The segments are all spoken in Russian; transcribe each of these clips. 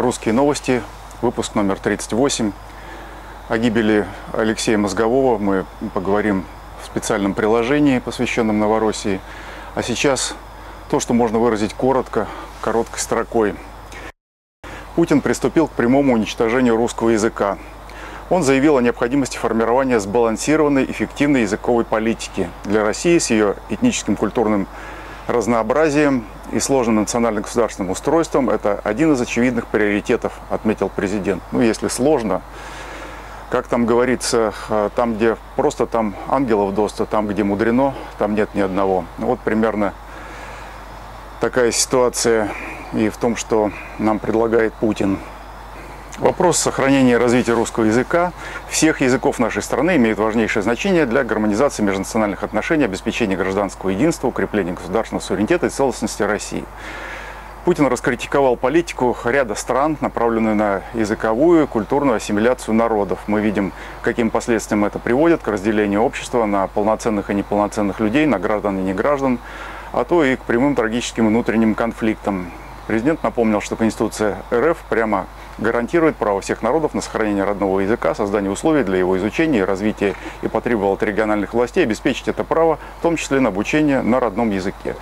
«Русские новости», выпуск номер 38. О гибели Алексея Мозгового мы поговорим в специальном приложении, посвященном Новороссии. А сейчас то, что можно выразить коротко, короткой строкой. Путин приступил к прямому уничтожению русского языка. Он заявил о необходимости формирования сбалансированной, эффективной языковой политики для России с ее этническим культурным разнообразием и сложным национально-государственным устройством – это один из очевидных приоритетов, отметил президент. Ну, если сложно, как там говорится, э, там, где просто там ангелов доста, там, где мудрено, там нет ни одного. Вот примерно такая ситуация и в том, что нам предлагает Путин. Вопрос сохранения и развития русского языка всех языков нашей страны имеет важнейшее значение для гармонизации межнациональных отношений, обеспечения гражданского единства, укрепления государственного суверенитета и целостности России. Путин раскритиковал политику ряда стран, направленную на языковую, культурную ассимиляцию народов. Мы видим, каким последствиям это приводит, к разделению общества на полноценных и неполноценных людей, на граждан и неграждан, а то и к прямым трагическим внутренним конфликтам. Президент напомнил, что Конституция РФ прямо гарантирует право всех народов на сохранение родного языка, создание условий для его изучения и развития и потребовал от региональных властей обеспечить это право, в том числе на обучение на родном языке.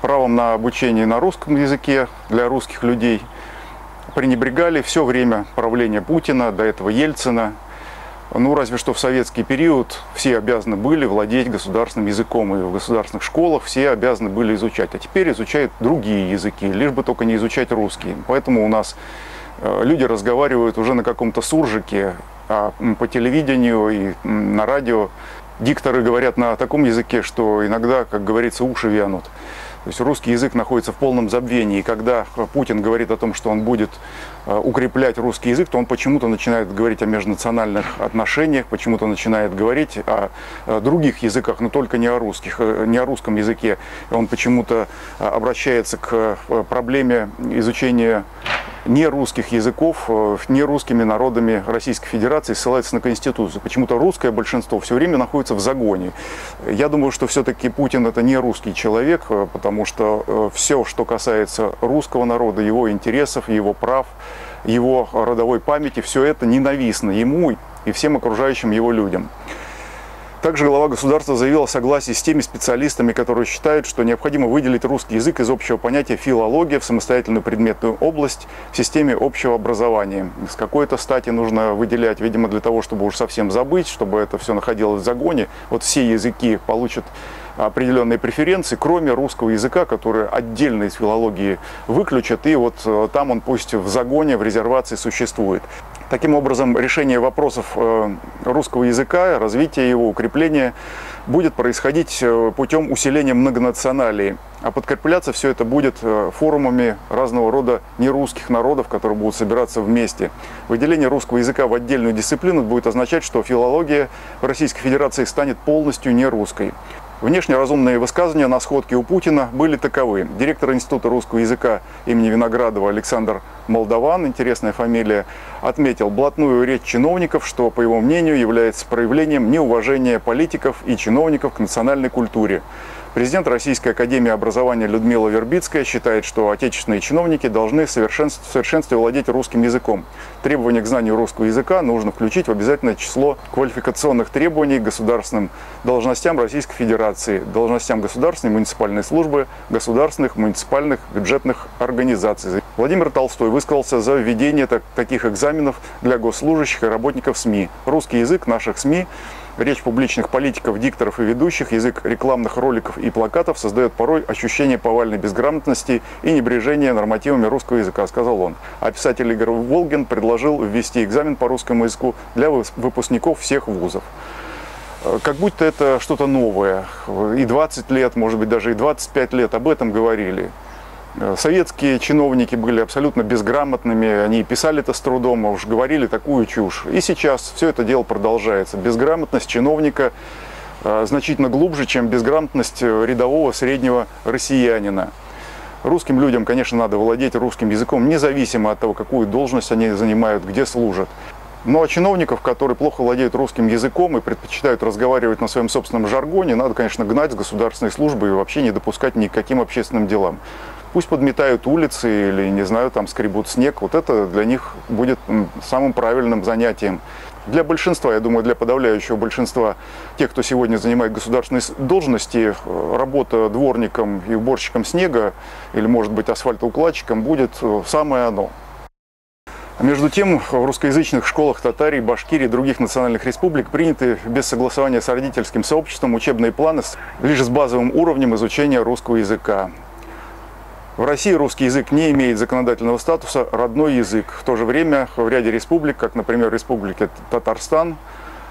Правом на обучение на русском языке для русских людей пренебрегали все время правления Путина, до этого Ельцина. Ну, разве что в советский период все обязаны были владеть государственным языком, и в государственных школах все обязаны были изучать. А теперь изучают другие языки, лишь бы только не изучать русский. Поэтому у нас люди разговаривают уже на каком-то суржике, а по телевидению и на радио дикторы говорят на таком языке, что иногда, как говорится, уши вянут. То есть русский язык находится в полном забвении. И когда Путин говорит о том, что он будет э, укреплять русский язык, то он почему-то начинает говорить о межнациональных отношениях, почему-то начинает говорить о других языках, но только не о русских, э, не о русском языке. Он почему-то обращается к проблеме изучения не русских языков, э, не русскими народами Российской Федерации ссылается на Конституцию. Почему-то русское большинство все время находится в загоне. Я думаю, что все-таки Путин это не русский человек, э, потому что э, все, что касается русского народа, его интересов, его прав, его родовой памяти, все это ненавистно ему и всем окружающим его людям. Также глава государства заявил о согласии с теми специалистами, которые считают, что необходимо выделить русский язык из общего понятия филология в самостоятельную предметную область в системе общего образования. С какой-то стати нужно выделять, видимо, для того, чтобы уж совсем забыть, чтобы это все находилось в загоне. Вот все языки получат определенные преференции, кроме русского языка, который отдельно из филологии выключат, и вот э, там он пусть в загоне, в резервации существует. Таким образом, решение вопросов э, русского языка, развитие его, укрепления будет происходить э, путем усиления многонационалии. А подкрепляться все это будет э, форумами разного рода нерусских народов, которые будут собираться вместе. Выделение русского языка в отдельную дисциплину будет означать, что филология в Российской Федерации станет полностью нерусской. Внешне разумные высказывания на сходке у Путина были таковы. Директор Института русского языка имени Виноградова Александр Молдаван, интересная фамилия, отметил блатную речь чиновников, что, по его мнению, является проявлением неуважения политиков и чиновников к национальной культуре. Президент Российской Академии Образования Людмила Вербицкая считает, что отечественные чиновники должны в совершенстве владеть русским языком. Требования к знанию русского языка нужно включить в обязательное число квалификационных требований к государственным должностям Российской Федерации, должностям государственной муниципальной службы, государственных, муниципальных, бюджетных организаций. Владимир Толстой высказался за введение так, таких экзаменов для госслужащих и работников СМИ. Русский язык наших СМИ Речь публичных политиков, дикторов и ведущих, язык рекламных роликов и плакатов создает порой ощущение повальной безграмотности и небрежения нормативами русского языка, сказал он. А писатель Игорь Волгин предложил ввести экзамен по русскому языку для выпускников всех вузов э, как будто это что-то новое. И 20 лет, может быть, даже и 25 лет об этом говорили. Э, советские чиновники были абсолютно безграмотными, они писали это с трудом, а уж говорили такую чушь. И сейчас все это дело продолжается. Безграмотность чиновника э, значительно глубже, чем безграмотность рядового среднего россиянина. Русским людям, конечно, надо владеть русским языком, независимо от того, какую должность они занимают, где служат. Но чиновников, которые плохо владеют русским языком и предпочитают разговаривать на своем собственном жаргоне, надо, конечно, гнать с государственной службы и вообще не допускать ни к каким общественным делам. Пусть подметают улицы или, не знаю, там скребут снег. Вот это для них будет самым правильным занятием. Для большинства, я думаю, для подавляющего большинства тех, кто сегодня занимает государственные должности, работа дворником и уборщиком снега или, может быть, асфальтоукладчиком будет э, самое оно. Между тем, в русскоязычных школах Татарии, Башкирии и других национальных республик приняты без согласования с родительским сообществом учебные планы лишь с базовым уровнем изучения русского языка. В России русский язык не имеет законодательного статуса родной язык. В то же время в ряде республик, как, например, Республика Татарстан,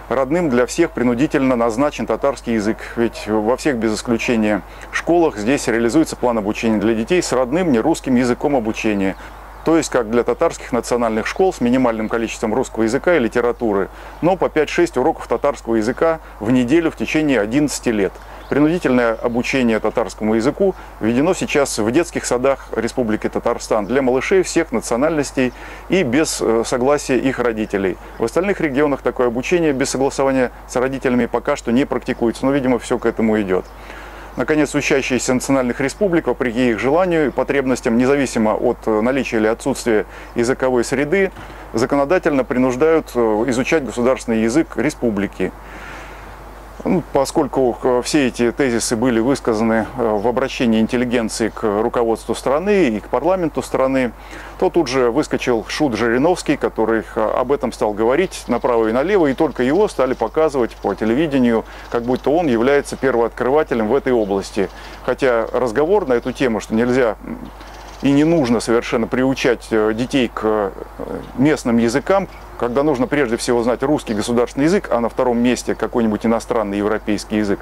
родным для всех принудительно назначен татарский язык. Ведь во всех без исключения школах здесь реализуется план обучения для детей с родным нерусским языком обучения. То есть, как для татарских национальных школ с минимальным количеством русского языка и литературы, но по 5-6 уроков татарского языка в неделю в течение 11 лет – Принудительное обучение татарскому языку введено сейчас в детских садах Республики Татарстан для малышей всех национальностей и без э, согласия их родителей. В остальных регионах такое обучение без согласования с родителями пока что не практикуется, но, видимо, все к этому идет. Наконец, учащиеся национальных республик, вопреки их желанию и потребностям, независимо от э, наличия или отсутствия языковой среды, законодательно принуждают э, изучать государственный язык республики. Ну, поскольку э, все эти тезисы были высказаны э, в обращении интеллигенции к руководству страны и к парламенту страны, то тут же выскочил Шут Жириновский, который э, об этом стал говорить направо и налево, и только его стали показывать по телевидению, как будто он является первооткрывателем в этой области. Хотя разговор на эту тему, что нельзя и не нужно совершенно приучать детей к местным языкам, когда нужно прежде всего знать русский государственный язык, а на втором месте какой-нибудь иностранный европейский язык,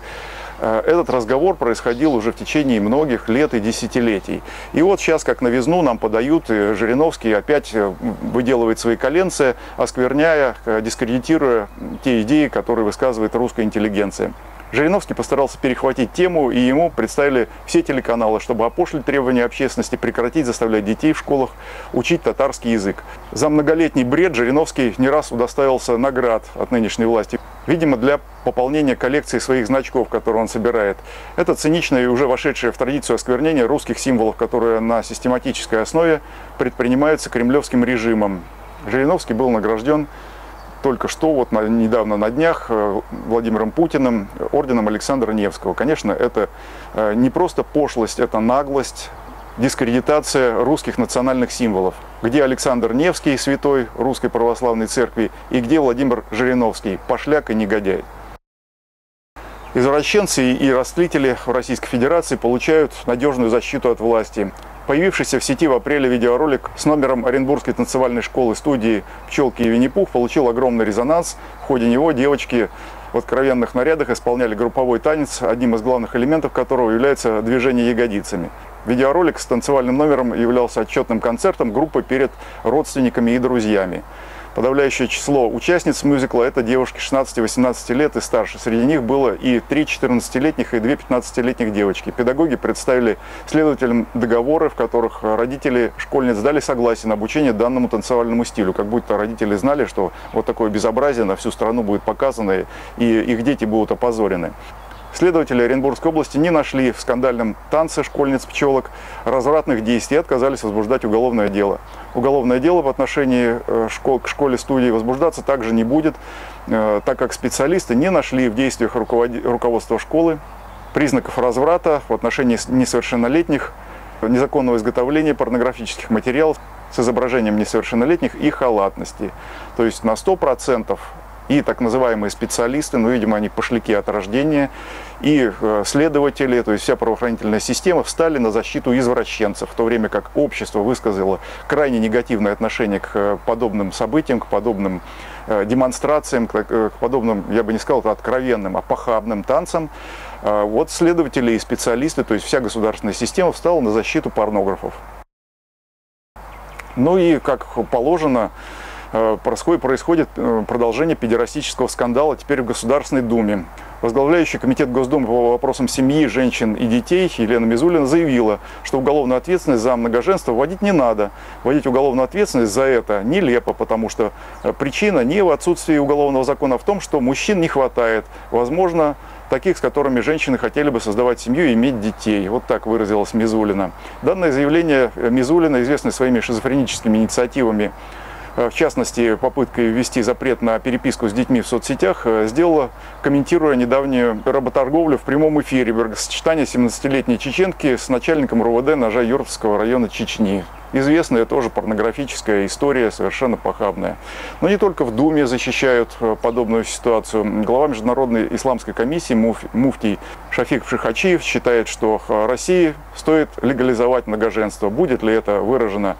э, этот разговор происходил уже в течение многих лет и десятилетий. И вот сейчас, как новизну, нам подают, Жириновский опять э, выделывает свои коленцы, оскверняя, э, дискредитируя те идеи, которые высказывает русская интеллигенция. Жириновский постарался перехватить тему, и ему представили все телеканалы, чтобы опошлить требования общественности, прекратить заставлять детей в школах учить татарский язык. За многолетний бред Жириновский не раз удоставился наград от нынешней власти. Видимо, для пополнения коллекции своих значков, которые он собирает. Это циничное и уже вошедшее в традицию осквернение русских символов, которые на систематической основе предпринимаются кремлевским режимом. Жириновский был награжден только что, вот на, недавно на днях, э, Владимиром Путиным орденом Александра Невского. Конечно, это э, не просто пошлость, это наглость, дискредитация русских национальных символов. Где Александр Невский, святой Русской Православной Церкви, и где Владимир Жириновский, пошляк и негодяй. Извращенцы и растлители в Российской Федерации получают надежную защиту от власти. Появившийся в сети в апреле видеоролик с номером Оренбургской танцевальной школы студии «Пчелки и Винни-Пух» получил огромный резонанс. В ходе него девочки в откровенных нарядах исполняли групповой танец, одним из главных элементов которого является движение ягодицами. Видеоролик с танцевальным номером являлся отчетным концертом группы перед родственниками и друзьями. Подавляющее число участниц мюзикла – это девушки 16-18 лет и старше. Среди них было и 3 14-летних, и 2 15-летних девочки. Педагоги представили следователям договоры, в которых родители школьниц дали согласие на обучение данному танцевальному стилю. Как будто родители знали, что вот такое безобразие на всю страну будет показано, и их дети будут опозорены. Следователи Оренбургской области не нашли в скандальном танце школьниц-пчелок развратных действий и отказались возбуждать уголовное дело. Уголовное дело в отношении э, школ, к школе-студии возбуждаться также не будет, э, так как специалисты не нашли в действиях руководства школы признаков разврата в отношении несовершеннолетних, незаконного изготовления порнографических материалов с изображением несовершеннолетних и халатности. То есть на 100% и так называемые специалисты, ну, видимо, они пошляки от рождения, и э, следователи, то есть вся правоохранительная система встали на защиту извращенцев, в то время как общество высказало крайне негативное отношение к э, подобным событиям, к подобным э, демонстрациям, к подобным, я бы не сказал, откровенным, а похабным танцам. Вот следователи и специалисты, то есть вся государственная система встала на защиту порнографов. Ну и, как положено, происходит э, продолжение педерастического скандала теперь в Государственной Думе. Возглавляющий комитет Госдумы по вопросам семьи, женщин и детей Елена Мизулина заявила, что уголовную ответственность за многоженство вводить не надо. Вводить уголовную ответственность за это нелепо, потому что э, причина не в отсутствии уголовного закона, а в том, что мужчин не хватает. Возможно, таких, с которыми женщины хотели бы создавать семью и иметь детей. Вот так выразилась Мизулина. Данное заявление Мизулина, известное своими шизофреническими инициативами, Э, в частности, попыткой ввести запрет на переписку с детьми в соцсетях, э, сделала, комментируя недавнюю работорговлю в прямом эфире бракосочетание 17-летней чеченки с начальником РУВД ножа Юртовского района Чечни. Известная тоже порнографическая история, совершенно похабная. Но не только в Думе защищают э, подобную ситуацию. Глава Международной исламской комиссии муфтий Шафик Шихачиев считает, что России стоит легализовать многоженство. Будет ли это выражено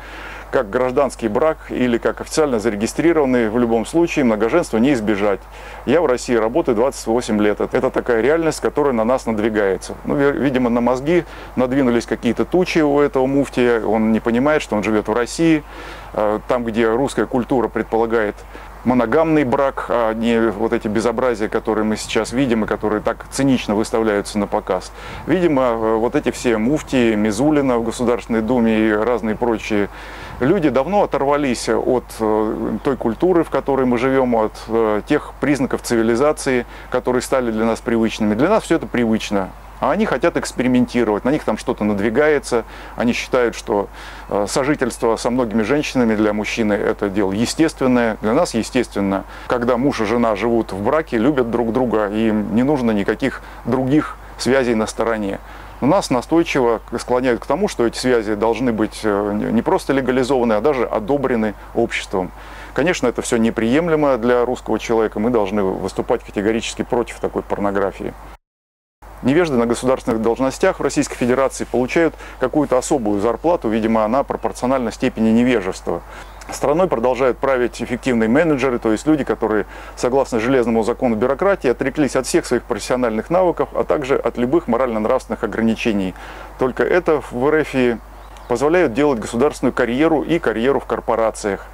как гражданский брак или как официально зарегистрированный, в любом случае многоженство не избежать. Я в России работаю 28 лет. Это такая реальность, которая на нас надвигается. Ну, видимо, на мозги надвинулись какие-то тучи у этого муфтия. Он не понимает, что он живет в России, э, там, где русская культура предполагает моногамный брак, а не вот эти безобразия, которые мы сейчас видим и которые так цинично выставляются на показ. Видимо, э, вот эти все муфти, Мизулина в Государственной Думе и разные прочие люди давно оторвались от э, той культуры, в которой мы живем, от э, тех признаков цивилизации, которые стали для нас привычными. Для нас все это привычно. А они хотят экспериментировать, на них там что-то надвигается, они считают, что э, сожительство со многими женщинами для мужчины это дело естественное, для нас естественно, когда муж и жена живут в браке, любят друг друга, им не нужно никаких других связей на стороне. Но нас настойчиво склоняют к тому, что эти связи должны быть э, не просто легализованы, а даже одобрены обществом. Конечно, это все неприемлемо для русского человека, мы должны выступать категорически против такой порнографии. Невежды на государственных должностях в Российской Федерации получают какую-то особую зарплату, видимо, она пропорциональна степени невежества. Страной продолжают править эффективные менеджеры, то есть люди, которые, согласно железному закону бюрократии, отреклись от всех своих профессиональных навыков, а также от любых морально-нравственных ограничений. Только это в РФ позволяет делать государственную карьеру и карьеру в корпорациях.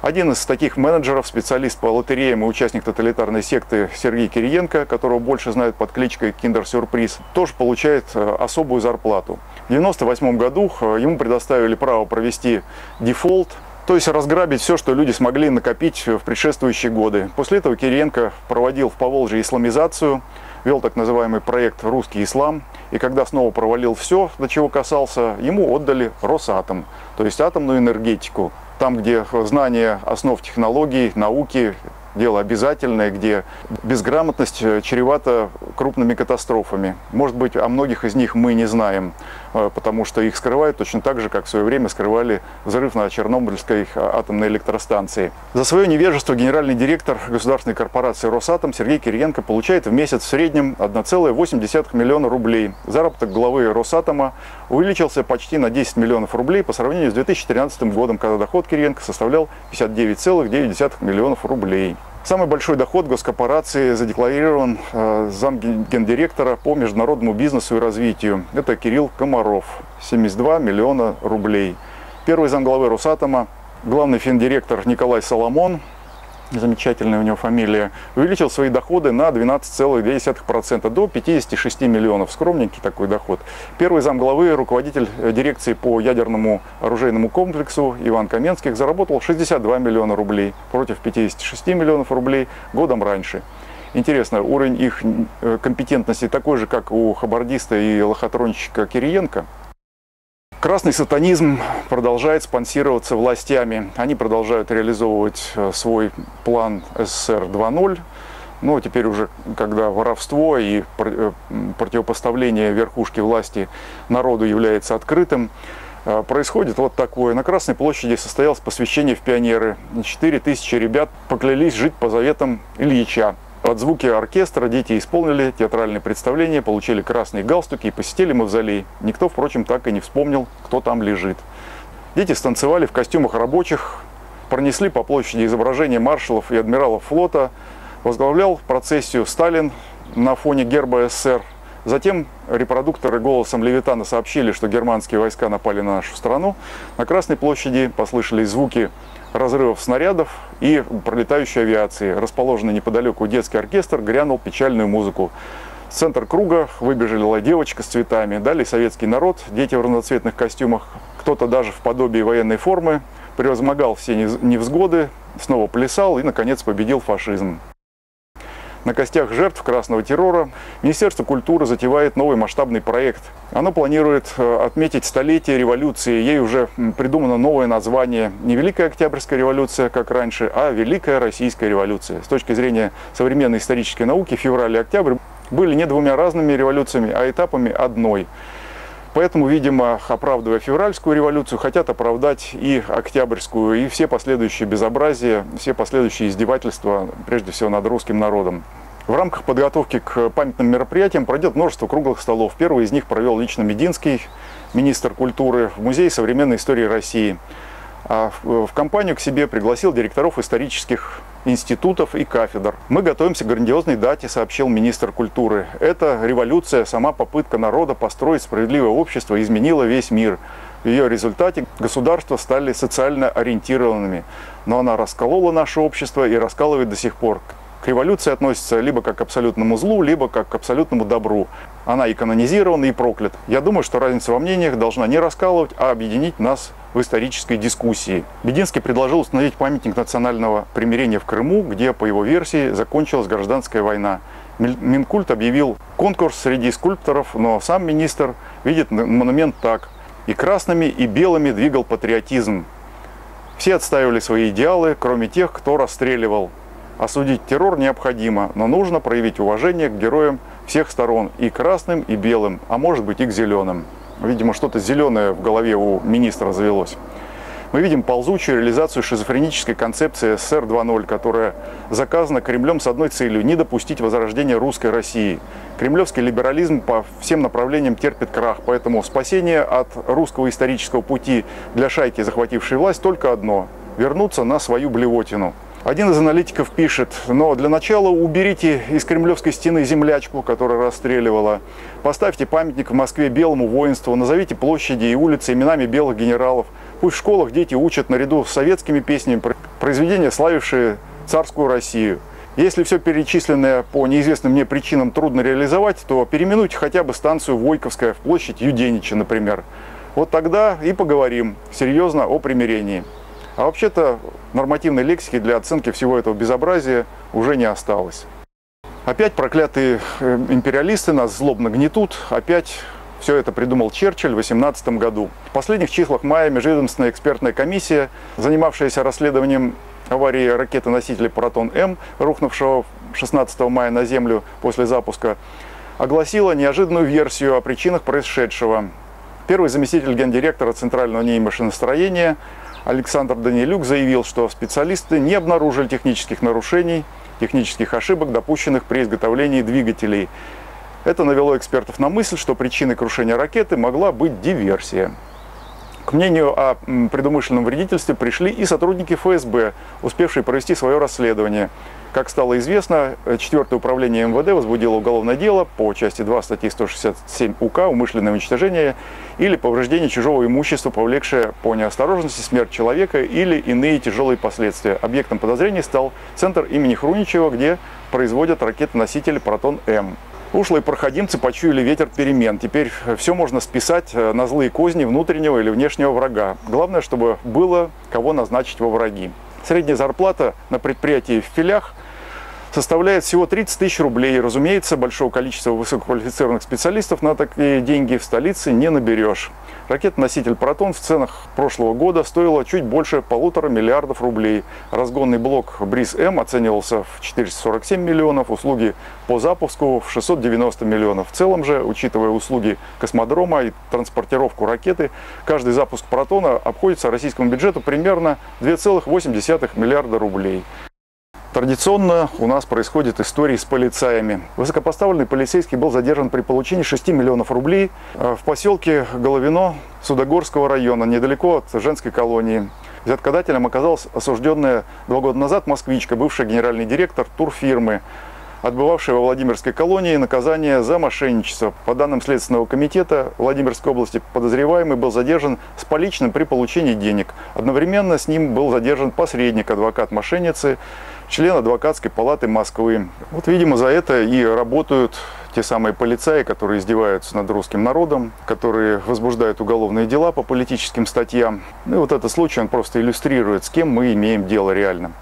Один из таких менеджеров, специалист по лотереям и участник тоталитарной секты Сергей Кириенко, которого больше знают под кличкой Киндер Сюрприз, тоже получает э, особую зарплату. В 1998 году э, ему предоставили право провести дефолт, то есть разграбить все, что люди смогли накопить в предшествующие годы. После этого Кириенко проводил в Поволжье исламизацию, вел так называемый проект «Русский ислам», и когда снова провалил все, до чего касался, ему отдали Росатом, то есть атомную энергетику там, где знание основ технологий, науки, дело обязательное, где безграмотность чревата крупными катастрофами. Может быть, о многих из них мы не знаем. Э, потому что их скрывают точно так же, как в свое время скрывали взрыв на Чернобыльской атомной электростанции. За свое невежество генеральный директор государственной корпорации «Росатом» Сергей Кириенко получает в месяц в среднем 1,8 миллиона рублей. Заработок главы «Росатома» увеличился почти на 10 миллионов рублей по сравнению с 2013 годом, когда доход Кириенко составлял 59,9 миллионов рублей. Самый большой доход госкорпорации задекларирован э, замгендиректора по международному бизнесу и развитию. Это Кирилл Комаров, 72 миллиона рублей. Первый замглавы Росатома, главный финдиректор Николай Соломон, замечательная у него фамилия, увеличил свои доходы на 12,2% до 56 миллионов. Скромненький такой доход. Первый замглавы, руководитель э, дирекции по ядерному оружейному комплексу Иван Каменских заработал 62 миллиона рублей против 56 миллионов рублей годом раньше. Интересно, уровень их э, компетентности такой же, как у хабардиста и лохотронщика Кириенко – Красный сатанизм продолжает спонсироваться властями. Они продолжают реализовывать э, свой план СССР 2.0. Но теперь уже, когда воровство и э, противопоставление верхушки власти народу является открытым, э, происходит вот такое. На Красной площади состоялось посвящение в пионеры. 4 тысячи ребят поклялись жить по заветам Ильича. Под звуки оркестра дети исполнили театральное представление, получили красные галстуки и посетили мавзолей. Никто, впрочем, так и не вспомнил, кто там лежит. Дети станцевали в костюмах рабочих, пронесли по площади изображения маршалов и адмиралов флота, возглавлял процессию Сталин на фоне герба СССР. Затем репродукторы голосом Левитана сообщили, что германские войска напали на нашу страну. На Красной площади послышались звуки разрывов снарядов и пролетающей авиации. Расположенный неподалеку детский оркестр грянул печальную музыку. В центр круга выбежала девочка с цветами. Далее советский народ, дети в разноцветных костюмах, кто-то даже в подобии военной формы, превозмогал все невзгоды, снова плясал и, наконец, победил фашизм. На костях жертв красного террора Министерство культуры затевает новый масштабный проект. Оно планирует э, отметить столетие революции. Ей уже придумано новое название. Не Великая Октябрьская революция, как раньше, а Великая Российская революция. С точки зрения современной исторической науки, февраль и октябрь были не двумя разными революциями, а этапами одной. Поэтому, видимо, оправдывая февральскую революцию, хотят оправдать и октябрьскую, и все последующие безобразия, все последующие издевательства, прежде всего, над русским народом. В рамках подготовки к памятным мероприятиям пройдет множество круглых столов. Первый из них провел лично Мединский, министр культуры, в Музее современной истории России. А в компанию к себе пригласил директоров исторических институтов и кафедр. Мы готовимся к грандиозной дате, сообщил министр культуры. Эта революция, сама попытка народа построить справедливое общество изменила весь мир. В ее результате государства стали социально ориентированными. Но она расколола наше общество и раскалывает до сих пор. К революции относится либо как к абсолютному злу, либо как к абсолютному добру. Она и канонизирована, и проклят. Я думаю, что разница во мнениях должна не раскалывать, а объединить нас в исторической дискуссии. Бединский предложил установить памятник национального примирения в Крыму, где, по его версии, закончилась гражданская война. Минкульт объявил конкурс среди скульпторов, но сам министр видит монумент так. И красными, и белыми двигал патриотизм. Все отстаивали свои идеалы, кроме тех, кто расстреливал. Осудить террор необходимо, но нужно проявить уважение к героям всех сторон, и красным, и белым, а может быть и к зеленым. Видимо, что-то зеленое в голове у министра завелось. Мы видим ползучую реализацию шизофренической концепции СССР 2.0, которая заказана Кремлем с одной целью – не допустить возрождения русской России. Кремлевский либерализм по всем направлениям терпит крах, поэтому спасение от русского исторического пути для шайки, захватившей власть, только одно – вернуться на свою блевотину. Один из аналитиков пишет, но для начала уберите из кремлевской стены землячку, которая расстреливала, поставьте памятник в Москве белому воинству, назовите площади и улицы именами белых генералов. Пусть в школах дети учат наряду с советскими песнями произведения, славившие царскую Россию. Если все перечисленное по неизвестным мне причинам трудно реализовать, то переименуйте хотя бы станцию Войковская в площадь Юденича, например. Вот тогда и поговорим серьезно о примирении. А вообще-то нормативной лексики для оценки всего этого безобразия уже не осталось. Опять проклятые э, империалисты нас злобно гнетут, опять все это придумал Черчилль в 18 году. В последних числах мая межведомственная экспертная комиссия, занимавшаяся расследованием аварии ракеты-носителя «Протон-М», рухнувшего 16 мая на Землю после запуска, огласила неожиданную версию о причинах происшедшего. Первый заместитель гендиректора Центрального НИИ машиностроения Александр Данилюк заявил, что специалисты не обнаружили технических нарушений, технических ошибок, допущенных при изготовлении двигателей. Это навело экспертов на мысль, что причиной крушения ракеты могла быть диверсия. К мнению о предумышленном вредительстве пришли и сотрудники ФСБ, успевшие провести свое расследование. Как стало известно, 4 управление МВД возбудило уголовное дело по части 2 статьи 167 УК «Умышленное уничтожение» или повреждение чужого имущества, повлекшее по неосторожности смерть человека или иные тяжелые последствия. Объектом подозрений стал центр имени Хруничева, где производят ракеты-носители «Протон-М». Ушлые проходимцы почуяли ветер перемен. Теперь все можно списать э, на злые козни внутреннего или внешнего врага. Главное, чтобы было кого назначить во враги. Средняя зарплата на предприятии в филях составляет всего 30 тысяч рублей. Разумеется, большого количества высококвалифицированных специалистов на такие деньги в столице не наберешь. Ракета-носитель «Протон» в ценах прошлого года стоила чуть больше полутора миллиардов рублей. Разгонный блок «Бриз-М» оценивался в 447 миллионов, услуги по запуску в 690 миллионов. В целом же, учитывая услуги космодрома и транспортировку ракеты, каждый запуск «Протона» обходится российскому бюджету примерно 2,8 миллиарда рублей. Традиционно у нас происходит истории с полицаями. Высокопоставленный полицейский был задержан при получении 6 миллионов рублей э, в поселке Головино Судогорского района, недалеко от женской колонии. Взяткодателем оказалась осужденная два года назад москвичка, бывшая генеральный директор турфирмы отбывавший во Владимирской колонии наказание за мошенничество. По данным Следственного комитета Владимирской области подозреваемый был задержан с поличным при получении денег. Одновременно с ним был задержан посредник, адвокат мошенницы, член адвокатской палаты Москвы. Вот, видимо, за это и работают те самые полицаи, которые издеваются над русским народом, которые возбуждают уголовные дела по политическим статьям. Ну и вот этот случай, он просто иллюстрирует, с кем мы имеем дело реально.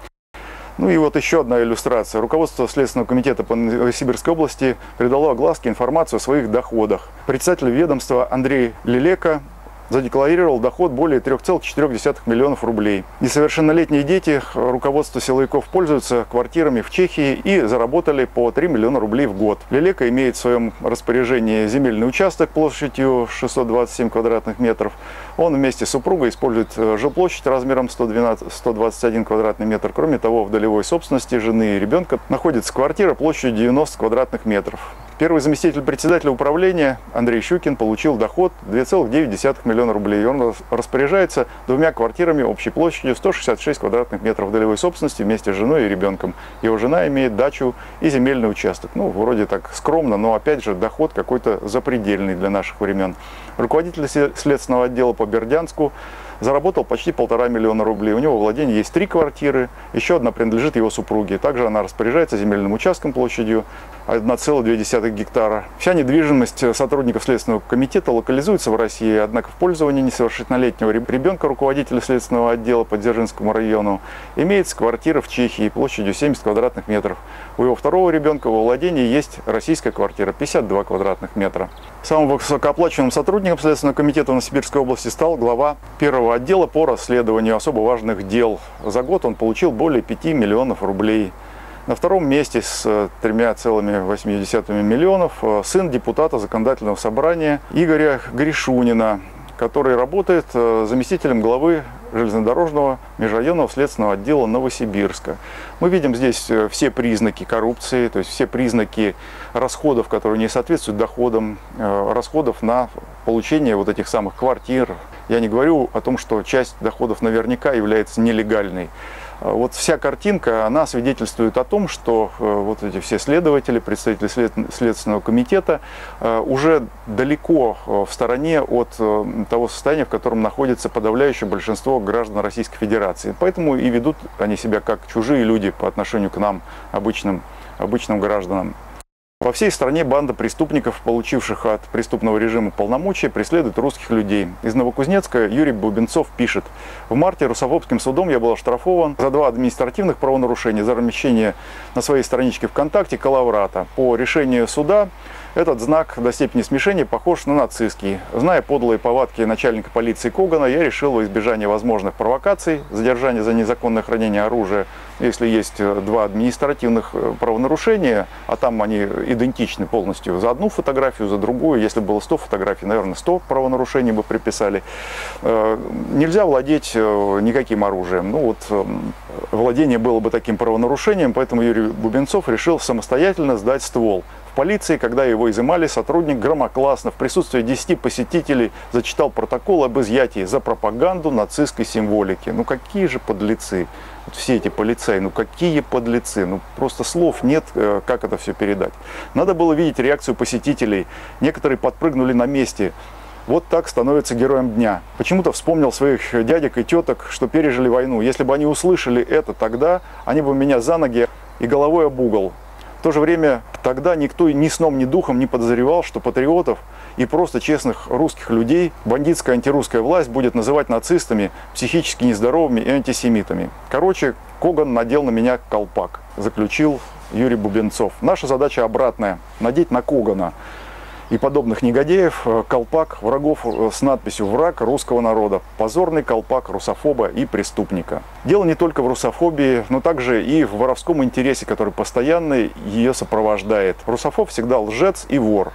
Ну и вот еще одна иллюстрация. Руководство Следственного комитета по Новосибирской области придало огласке информацию о своих доходах. Председатель ведомства Андрей Лилека задекларировал доход более 3,4 миллионов рублей. Несовершеннолетние дети руководство силовиков пользуются квартирами в Чехии и заработали по 3 миллиона рублей в год. Лелека имеет в своем распоряжении земельный участок площадью 627 квадратных метров. Он вместе с супругой использует э, жилплощадь размером 112, 121 квадратный метр. Кроме того, в долевой собственности жены и ребенка находится квартира площадью 90 квадратных метров. Первый заместитель председателя управления Андрей Щукин получил доход 2,9 миллиона рублей. И он распоряжается двумя квартирами общей площадью 166 квадратных метров долевой собственности вместе с женой и ребенком. Его жена имеет дачу и земельный участок. Ну, вроде так скромно, но опять же доход какой-то запредельный для наших времен. Руководитель следственного отдела по Бердянску заработал почти полтора миллиона рублей. У него в владении есть три квартиры, еще одна принадлежит его супруге. Также она распоряжается земельным участком площадью 1,2 гектара. Вся недвижимость сотрудников Следственного комитета локализуется в России, однако в пользовании несовершеннолетнего ребенка руководителя Следственного отдела по Дзержинскому району имеется квартира в Чехии площадью 70 квадратных метров. У его второго ребенка во владении есть российская квартира 52 квадратных метра. Самым высокооплачиваемым сотрудником Следственного комитета Новосибирской области стал глава первого отдела по расследованию особо важных дел. За год он получил более 5 миллионов рублей. На втором месте с 3,8 э, миллионов э, сын депутата законодательного собрания Игоря Гришунина, который работает э, заместителем главы железнодорожного межрайонного следственного отдела Новосибирска. Мы видим здесь э, все признаки коррупции, то есть все признаки расходов, которые не соответствуют доходам, э, расходов на получение вот этих самых квартир. Я не говорю о том, что часть доходов наверняка является нелегальной. А вот вся картинка, она свидетельствует о том, что э, вот эти все следователи, представители Следственного комитета э, уже далеко э, в стороне от того состояния, в котором находится подавляющее большинство граждан Российской Федерации. Поэтому и ведут они себя как чужие люди по отношению к нам, обычным, обычным гражданам. Во всей стране банда преступников, получивших от преступного режима полномочия, преследует русских людей. Из Новокузнецка Юрий Бубенцов пишет. В марте Русофобским судом я был оштрафован за два административных правонарушения за размещение на своей страничке ВКонтакте коловрата. По решению суда этот знак до степени смешения похож на нацистский. Зная подлые повадки начальника полиции Когана, я решил во избежание возможных провокаций, задержания за незаконное хранение оружия, если есть э, два административных э, правонарушения, а там они идентичны полностью за одну фотографию, за другую, если было 100 фотографий, наверное, 100 правонарушений бы приписали. Э, нельзя владеть никаким оружием. Ну вот владение было бы таким правонарушением, поэтому Юрий Бубенцов решил самостоятельно сдать ствол полиции, когда его изымали, сотрудник громоклассно в присутствии 10 посетителей зачитал протокол об изъятии за пропаганду нацистской символики. Ну какие же подлецы, вот все эти полицаи, ну какие подлецы, ну просто слов нет, э, как это все передать. Надо было видеть реакцию посетителей, некоторые подпрыгнули на месте, вот так становится героем дня. Почему-то вспомнил своих дядек и теток, что пережили войну. Если бы они услышали это тогда, они бы меня за ноги и головой об угол. В то же время тогда никто ни сном, ни духом не подозревал, что патриотов и просто честных русских людей бандитская антирусская власть будет называть нацистами, психически нездоровыми и антисемитами. Короче, Коган надел на меня колпак, заключил Юрий Бубенцов. Наша задача обратная – надеть на Когана и подобных негодяев э, колпак врагов э, с надписью «Враг русского народа». Позорный колпак русофоба и преступника. Дело не только в русофобии, но также и в воровском интересе, который постоянно ее сопровождает. Русофоб всегда лжец и вор.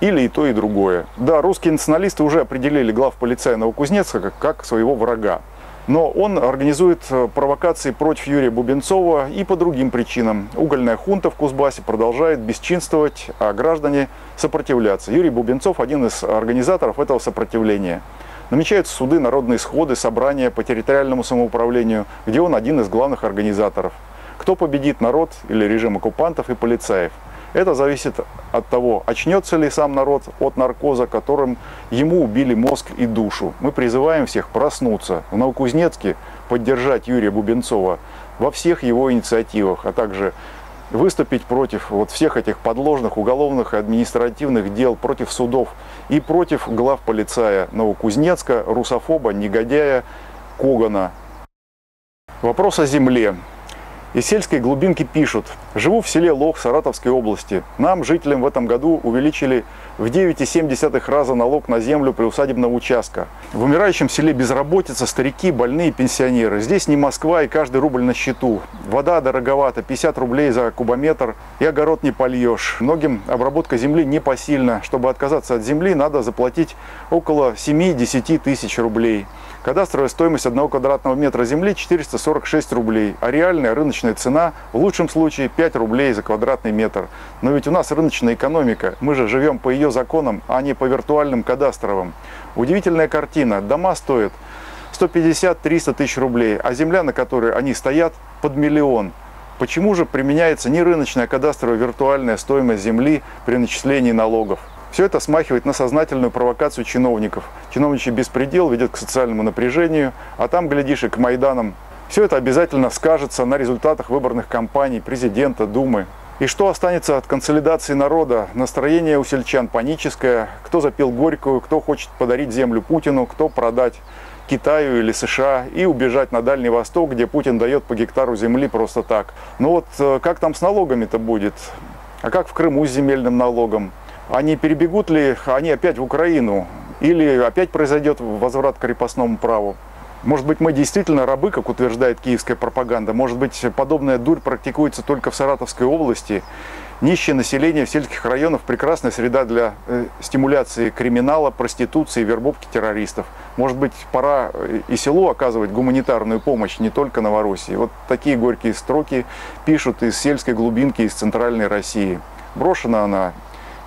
Или и то, и другое. Да, русские националисты уже определили глав полицая Новокузнецка как, как своего врага. Но он организует э, провокации против Юрия Бубенцова и по другим причинам. Угольная хунта в Кузбассе продолжает бесчинствовать, а граждане сопротивляться. Юрий Бубенцов один из организаторов этого сопротивления. Намечаются суды, народные сходы, собрания по территориальному самоуправлению, где он один из главных организаторов. Кто победит, народ или режим оккупантов и полицаев – это зависит от того, очнется ли сам народ от наркоза, которым ему убили мозг и душу. Мы призываем всех проснуться. В Новокузнецке поддержать Юрия Бубенцова во всех его инициативах, а также выступить против вот всех этих подложных уголовных и административных дел, против судов и против глав полицая Новокузнецка, русофоба, негодяя, Когана. Вопрос о земле. Из сельской глубинки пишут. Живу в селе Лох Саратовской области. Нам, жителям, в этом году увеличили в 9,7 раза налог на землю приусадебного участка. В умирающем селе безработица, старики, больные, пенсионеры. Здесь не Москва и каждый рубль на счету. Вода дороговата, 50 рублей за кубометр и огород не польешь. Многим обработка земли непосильна. Чтобы отказаться от земли, надо заплатить около 7-10 тысяч рублей. Кадастровая стоимость одного квадратного метра земли 446 рублей, а реальная рыночная цена в лучшем случае 5 рублей за квадратный метр. Но ведь у нас рыночная экономика, мы же живем по ее законам, а не по виртуальным кадастровым. Удивительная картина. Дома стоят 150-300 тысяч рублей, а земля, на которой они стоят, под миллион. Почему же применяется не рыночная, а кадастровая виртуальная стоимость земли при начислении налогов? Все это смахивает на сознательную провокацию чиновников. Чиновничий беспредел ведет к социальному напряжению, а там, глядишь, и к Майданам. Все это обязательно скажется на результатах выборных кампаний президента, Думы. И что останется от консолидации народа? Настроение у сельчан паническое. Кто запил горькую, кто хочет подарить землю Путину, кто продать Китаю или США и убежать на Дальний Восток, где Путин дает по гектару земли просто так. Ну вот э, как там с налогами-то будет? А как в Крыму с земельным налогом? Они перебегут ли они опять в Украину? Или опять произойдет возврат к крепостному праву? Может быть, мы действительно рабы, как утверждает киевская пропаганда? Может быть, подобная дурь практикуется только в Саратовской области? Нищее население в сельских районах – прекрасная среда для э, стимуляции криминала, проституции, вербовки террористов. Может быть, пора э, и селу оказывать гуманитарную помощь, не только Новороссии. Вот такие горькие строки пишут из сельской глубинки, из центральной России. Брошена она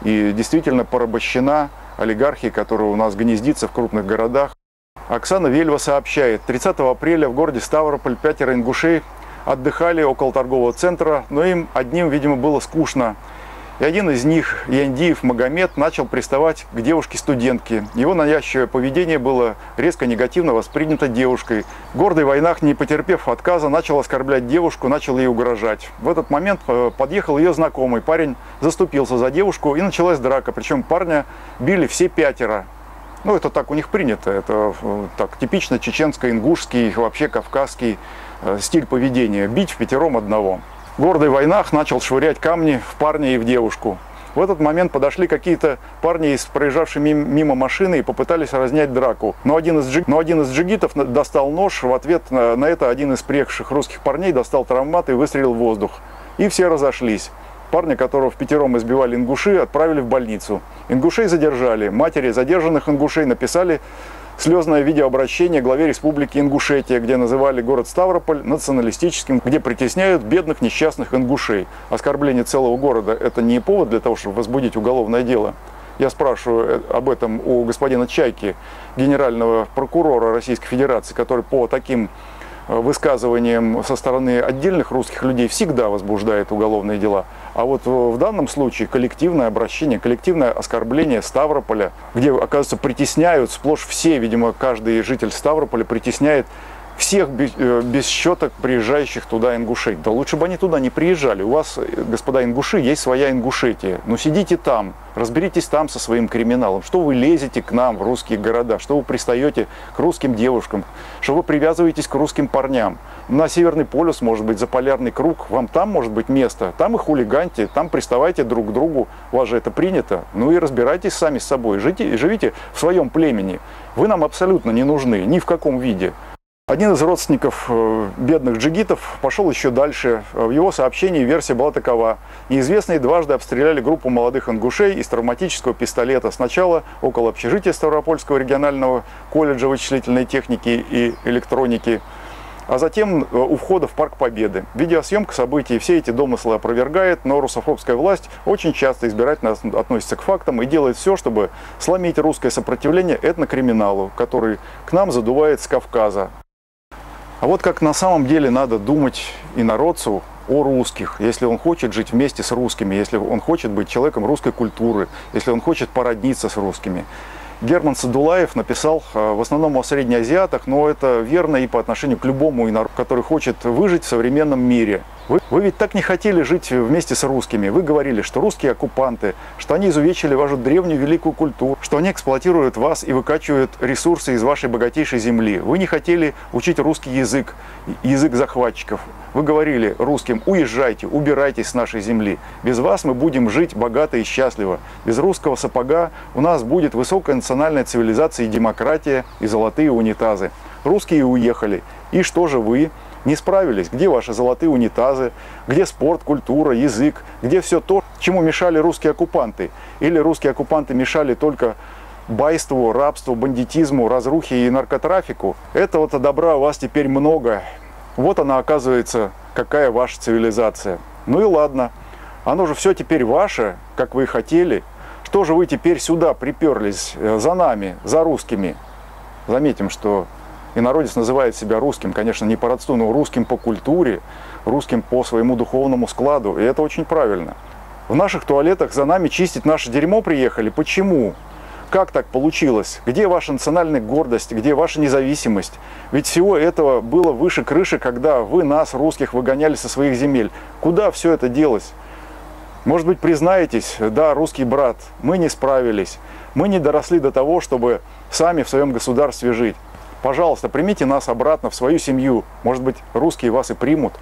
и действительно порабощена олигархией, которая у нас гнездится в крупных городах. Оксана Вельва сообщает, 30 апреля в городе Ставрополь пятеро ингушей отдыхали около торгового центра, но им одним, видимо, было скучно. И один из них, Яндиев Магомед, начал приставать к девушке-студентке. Его навязчивое поведение было резко негативно воспринято девушкой. Гордый войнах, не потерпев отказа, начал оскорблять девушку, начал ей угрожать. В этот момент э, подъехал ее знакомый. Парень заступился за девушку, и началась драка. Причем парня били все пятеро. Ну, это так у них принято. Это э, так типично чеченско-ингушский, вообще кавказский э, стиль поведения. Бить в пятером одного гордый войнах начал швырять камни в парня и в девушку. В этот момент подошли какие-то парни из проезжавшей мимо машины и попытались разнять драку. Но один из, джиг... Но один из джигитов достал нож, в ответ на это один из приехавших русских парней достал травмат и выстрелил в воздух. И все разошлись. Парня, которого в пятером избивали ингуши, отправили в больницу. Ингушей задержали. Матери задержанных ингушей написали слезное видеообращение главе республики Ингушетия, где называли город Ставрополь националистическим, где притесняют бедных несчастных ингушей. Оскорбление целого города – это не повод для того, чтобы возбудить уголовное дело. Я спрашиваю э, об этом у господина Чайки, генерального прокурора Российской Федерации, который по таким Э, высказыванием со стороны отдельных русских людей всегда возбуждает уголовные дела. А вот в данном случае коллективное обращение, коллективное оскорбление Ставрополя, где, оказывается, притесняют сплошь все, видимо, каждый житель Ставрополя притесняет всех без, э, без приезжающих туда ингушей. Да лучше бы они туда не приезжали. У вас, э, господа ингуши, есть своя Ингушетия. Ну сидите там, разберитесь там со своим криминалом. Что вы лезете к нам в русские города? Что вы пристаете к русским девушкам? Что вы привязываетесь к русским парням? На Северный полюс, может быть, за полярный круг. Вам там может быть место. Там и хулиганьте, там приставайте друг к другу. У вас же это принято. Ну и разбирайтесь сами с собой. Живите, живите в своем племени. Вы нам абсолютно не нужны, ни в каком виде. Один из родственников э, бедных джигитов пошел еще дальше. В его сообщении версия была такова. Неизвестные дважды обстреляли группу молодых ингушей из травматического пистолета. Сначала около общежития Ставропольского регионального колледжа вычислительной техники и электроники, а затем э, у входа в Парк Победы. Видеосъемка событий все эти домыслы опровергает, но русофобская власть очень часто избирательно относится к фактам и делает все, чтобы сломить русское сопротивление этнокриминалу, который к нам задувает с Кавказа. А вот как на самом деле надо думать инородцу о русских, если он хочет жить вместе с русскими, если он хочет быть человеком русской культуры, если он хочет породниться с русскими. Герман Садулаев написал э, в основном о среднеазиатах, но это верно и по отношению к любому который хочет выжить в современном мире – Вы, вы ведь так не хотели жить вместе с русскими. Вы говорили, что русские оккупанты, что они изувечили вашу древнюю великую культуру, что они эксплуатируют вас и выкачивают ресурсы из вашей богатейшей земли. Вы не хотели учить русский язык, язык захватчиков. Вы говорили русским, уезжайте, убирайтесь с нашей земли. Без вас мы будем жить богато и счастливо. Без русского сапога у нас будет высокая национальная цивилизация и демократия, и золотые унитазы. Русские уехали. И что же вы? Не справились. Где ваши золотые унитазы, где спорт, культура, язык, где все то, чему мешали русские оккупанты. Или русские оккупанты мешали только байству, рабству, бандитизму, разрухе и наркотрафику. Этого-то добра у вас теперь много. Вот она оказывается, какая ваша цивилизация. Ну и ладно, оно же все теперь ваше, как вы и хотели. Что же вы теперь сюда приперлись э, за нами, за русскими? Заметим, что и народец называет себя русским, конечно, не по родству, но русским по культуре, русским по своему духовному складу. И это очень правильно. В наших туалетах за нами чистить наше дерьмо приехали. Почему? Как так получилось? Где ваша национальная гордость? Где ваша независимость? Ведь всего этого было выше крыши, когда вы нас, русских, выгоняли со своих земель. Куда все это делось? Может быть, признаетесь, да, русский брат, мы не справились. Мы не доросли до того, чтобы сами в своем государстве жить. Пожалуйста, примите нас обратно в свою семью. Может быть, русские вас и примут.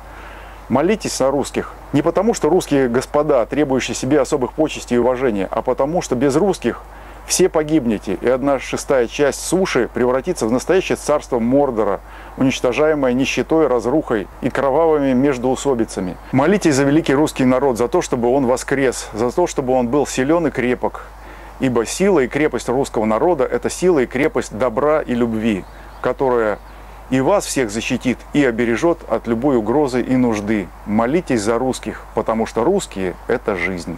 Молитесь на русских. Не потому, что русские господа, требующие себе особых почестей и уважения, а потому, что без русских все погибнете, и одна шестая часть суши превратится в настоящее царство Мордора, уничтожаемое нищетой, разрухой и кровавыми междоусобицами. Молитесь за великий русский народ, за то, чтобы он воскрес, за то, чтобы он был силен и крепок. Ибо сила и крепость русского народа – это сила и крепость добра и любви которая и вас всех защитит и обережет от любой угрозы и нужды. Молитесь за русских, потому что русские – это жизнь.